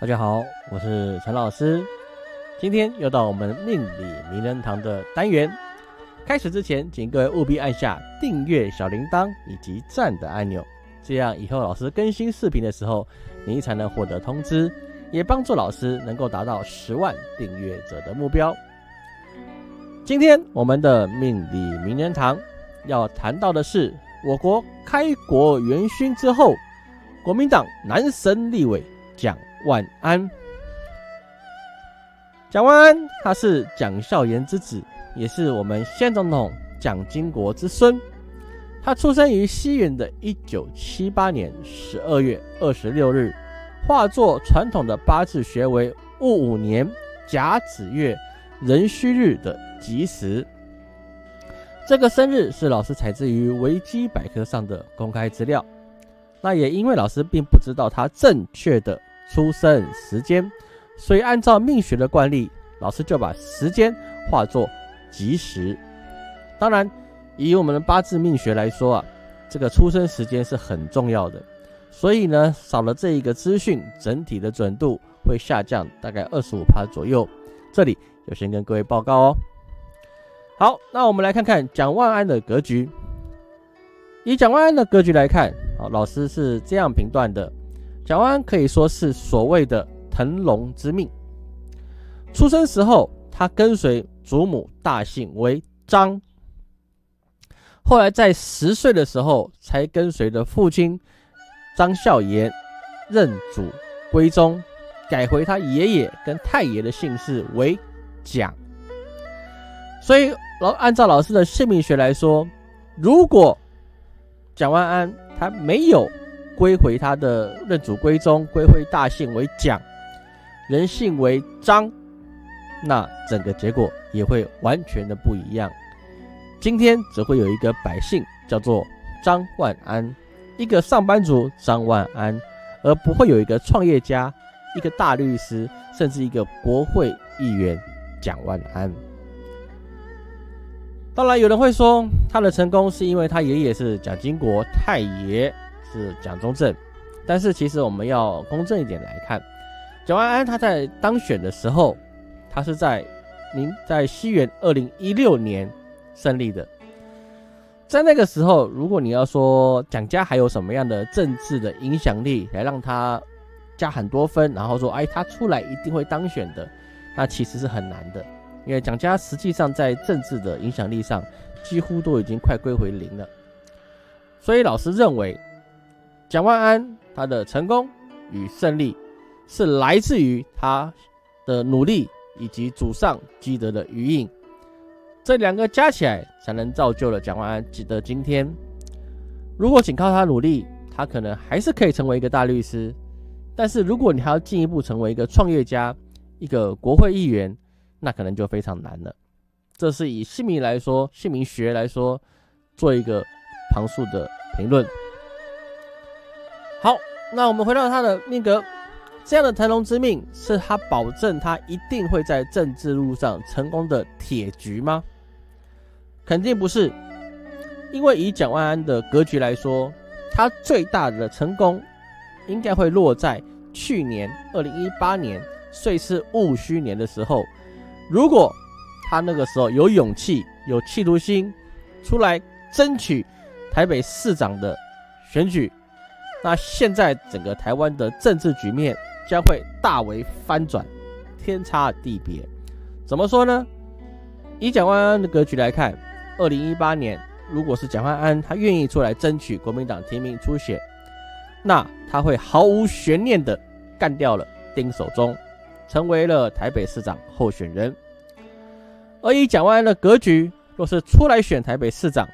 大家好，我是陈老师。今天又到我们命理名人堂的单元。开始之前，请各位务必按下订阅小铃铛以及赞的按钮，这样以后老师更新视频的时候，您才能获得通知，也帮助老师能够达到十万订阅者的目标。今天我们的命理名人堂要谈到的是，我国开国元勋之后，国民党男神立委蒋。晚安，蒋万安，他是蒋孝严之子，也是我们现总统蒋经国之孙。他出生于西元的一九七八年十二月二十六日，化作传统的八字学为戊午年甲子月壬戌日的吉时。这个生日是老师采自于维基百科上的公开资料。那也因为老师并不知道他正确的。出生时间，所以按照命学的惯例，老师就把时间化作吉时。当然，以我们的八字命学来说啊，这个出生时间是很重要的。所以呢，少了这一个资讯，整体的准度会下降大概二十五趴左右。这里就先跟各位报告哦。好，那我们来看看蒋万安的格局。以蒋万安的格局来看，好，老师是这样评断的。蒋万安可以说是所谓的腾龙之命。出生时候，他跟随祖母大姓为张，后来在十岁的时候，才跟随着父亲张孝言认祖归宗，改回他爷爷跟太爷的姓氏为蒋。所以，老按照老师的姓名学来说，如果蒋万安他没有。归回他的认祖归宗，归回大姓为蒋，人姓为张，那整个结果也会完全的不一样。今天只会有一个百姓叫做张万安，一个上班族张万安，而不会有一个创业家、一个大律师，甚至一个国会议员蒋万安。当然，有人会说他的成功是因为他爷爷是蒋经国太爷。是蒋中正，但是其实我们要公正一点来看，蒋万安他在当选的时候，他是在您在西元二零一六年胜利的，在那个时候，如果你要说蒋家还有什么样的政治的影响力来让他加很多分，然后说哎他出来一定会当选的，那其实是很难的，因为蒋家实际上在政治的影响力上几乎都已经快归回零了，所以老师认为。蒋万安他的成功与胜利，是来自于他的努力以及祖上积德的余荫，这两个加起来才能造就了蒋万安的今天。如果仅靠他努力，他可能还是可以成为一个大律师，但是如果你还要进一步成为一个创业家、一个国会议员，那可能就非常难了。这是以姓名来说，姓名学来说，做一个旁述的评论。好，那我们回到他的命格，这样的腾龙之命是他保证他一定会在政治路上成功的铁局吗？肯定不是，因为以蒋万安的格局来说，他最大的成功应该会落在去年二零一八年岁是戊戌年的时候，如果他那个时候有勇气、有企图心，出来争取台北市长的选举。那现在整个台湾的政治局面将会大为翻转，天差地别。怎么说呢？以蒋万安的格局来看，二零一八年如果是蒋万安他愿意出来争取国民党提名出选，那他会毫无悬念的干掉了丁守中，成为了台北市长候选人。而以蒋万安的格局，若是出来选台北市长，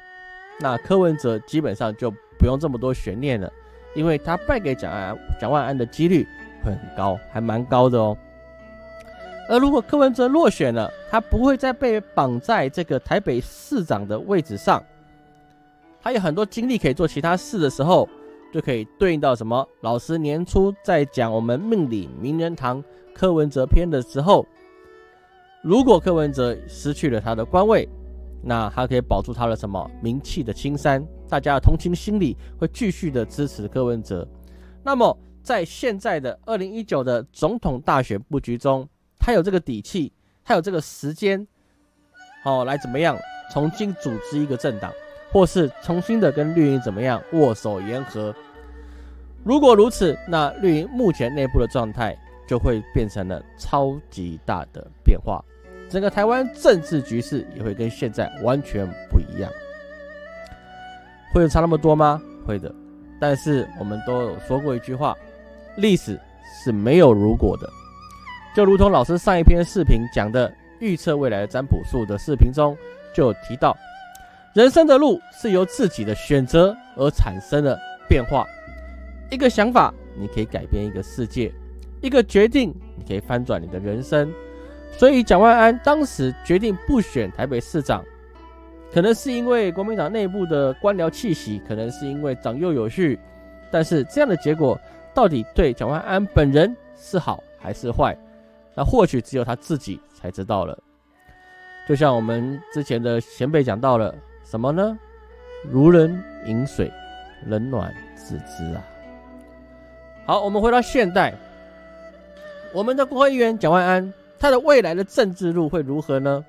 那柯文哲基本上就不用这么多悬念了。因为他败给蒋安蒋万安的几率很高，还蛮高的哦。而如果柯文哲落选了，他不会再被绑在这个台北市长的位置上，他有很多精力可以做其他事的时候，就可以对应到什么？老师年初在讲我们命理名人堂柯文哲篇的时候，如果柯文哲失去了他的官位。那他可以保住他的什么名气的青山，大家的同情心理会继续的支持柯文哲。那么在现在的二零一九的总统大选布局中，他有这个底气，他有这个时间，哦，来怎么样重新组织一个政党，或是重新的跟绿营怎么样握手言和。如果如此，那绿营目前内部的状态就会变成了超级大的变化，整个台湾政治局势也会跟现在完全不一样。会有差那么多吗？会的。但是我们都有说过一句话。历史是没有如果的，就如同老师上一篇视频讲的预测未来的占卜术的视频中就提到，人生的路是由自己的选择而产生的变化。一个想法，你可以改变一个世界；一个决定，你可以翻转你的人生。所以蒋万安当时决定不选台北市长，可能是因为国民党内部的官僚气息，可能是因为长幼有序，但是这样的结果。到底对蒋万安本人是好还是坏？那或许只有他自己才知道了。就像我们之前的前辈讲到了什么呢？如人饮水，冷暖自知啊。好，我们回到现代，我们的国会议员蒋万安，他的未来的政治路会如何呢？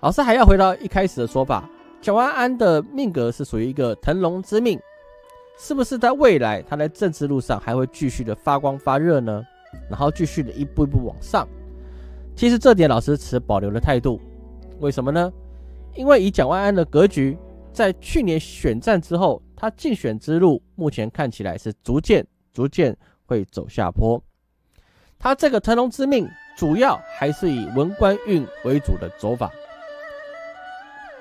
老师还要回到一开始的说法，蒋万安的命格是属于一个腾龙之命。是不是在未来，他在政治路上还会继续的发光发热呢？然后继续的一步一步往上。其实这点老师持保留的态度。为什么呢？因为以蒋万安的格局，在去年选战之后，他竞选之路目前看起来是逐渐逐渐会走下坡。他这个腾龙之命，主要还是以文官运为主的走法。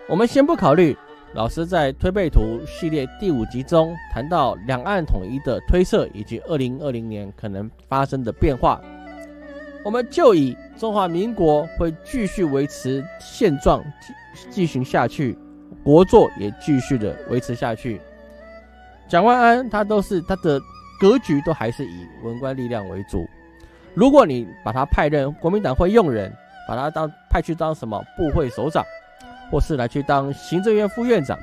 我们先不考虑。老师在推背图系列第五集中谈到两岸统一的推测以及二零二零年可能发生的变化，我们就以中华民国会继续维持现状继续下去，国作也继续的维持下去。蒋万安他都是他的格局都还是以文官力量为主。如果你把他派任国民党会用人，把他当派去当什么部会首长？或是来去当行政院副院长、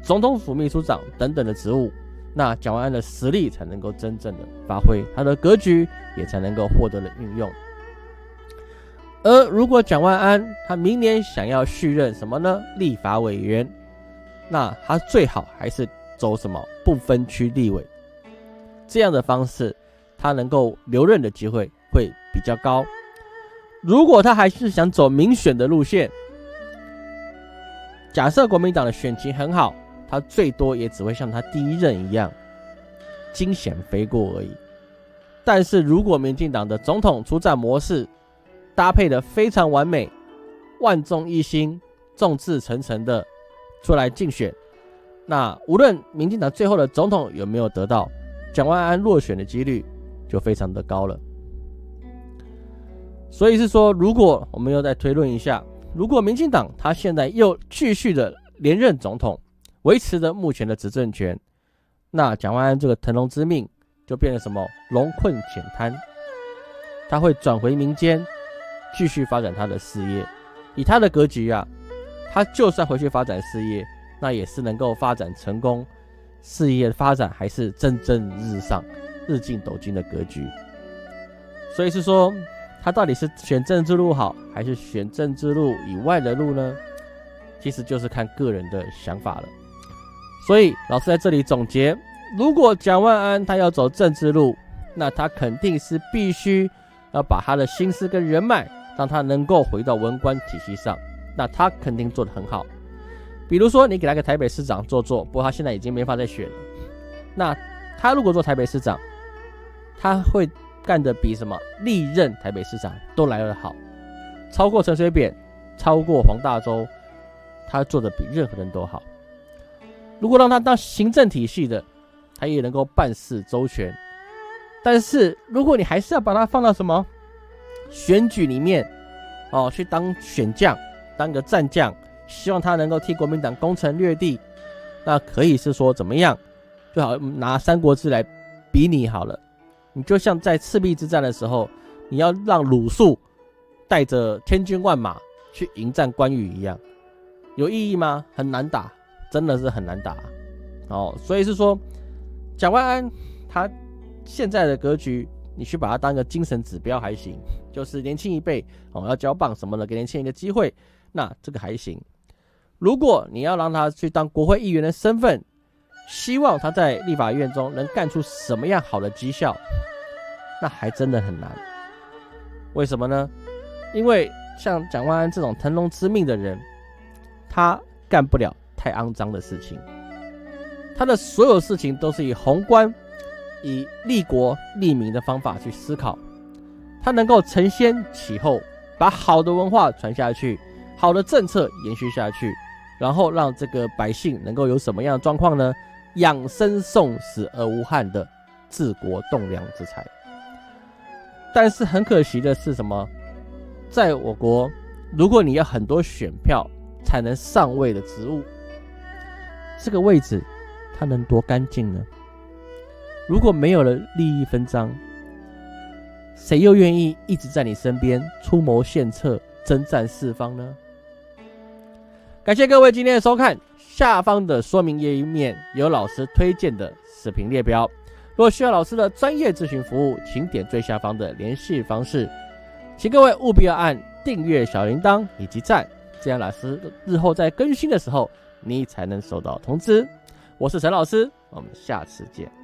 总统府秘书长等等的职务，那蒋万安的实力才能够真正的发挥，他的格局也才能够获得了运用。而如果蒋万安他明年想要续任什么呢？立法委员，那他最好还是走什么不分区立委这样的方式，他能够留任的机会会比较高。如果他还是想走民选的路线，假设国民党的选情很好，他最多也只会像他第一任一样惊险飞过而已。但是如果民进党的总统出战模式搭配的非常完美，万众一心、众志成城的出来竞选，那无论民进党最后的总统有没有得到蒋万安落选的几率就非常的高了。所以是说，如果我们又再推论一下。如果民进党他现在又继续的连任总统，维持着目前的执政权，那蒋万安这个腾龙之命就变成什么龙困浅滩，他会转回民间，继续发展他的事业。以他的格局啊，他就算回去发展事业，那也是能够发展成功，事业发展还是蒸蒸日上、日进斗金的格局。所以是说。他到底是选政治路好，还是选政治路以外的路呢？其实就是看个人的想法了。所以老师在这里总结：如果蒋万安他要走政治路，那他肯定是必须要把他的心思跟人脉，让他能够回到文官体系上。那他肯定做得很好。比如说，你给他个台北市长做做，不过他现在已经没法再选了。那他如果做台北市长，他会。干的比什么历任台北市长都来得好，超过陈水扁，超过黄大洲，他做的比任何人都好。如果让他当行政体系的，他也能够办事周全。但是如果你还是要把他放到什么选举里面，哦，去当选将，当个战将，希望他能够替国民党攻城略地，那可以是说怎么样？最好拿《三国志》来比拟好了。你就像在赤壁之战的时候，你要让鲁肃带着千军万马去迎战关羽一样，有意义吗？很难打，真的是很难打。哦，所以是说，蒋万安他现在的格局，你去把他当个精神指标还行，就是年轻一辈哦要交棒什么的，给年轻一个机会，那这个还行。如果你要让他去当国会议员的身份，希望他在立法院中能干出什么样好的绩效，那还真的很难。为什么呢？因为像蒋万安这种腾龙之命的人，他干不了太肮脏的事情。他的所有事情都是以宏观、以利国利民的方法去思考。他能够承先启后，把好的文化传下去，好的政策延续下去，然后让这个百姓能够有什么样的状况呢？养生送死而无憾的治国栋梁之才。但是很可惜的是什么？在我国，如果你要很多选票才能上位的职务，这个位置它能多干净呢？如果没有了利益分赃，谁又愿意一直在你身边出谋献策、征战四方呢？感谢各位今天的收看，下方的说明页面有老师推荐的视频列表。若需要老师的专业咨询服务，请点最下方的联系方式。请各位务必要按订阅小铃铛以及赞，这样老师日后在更新的时候，你才能收到通知。我是陈老师，我们下次见。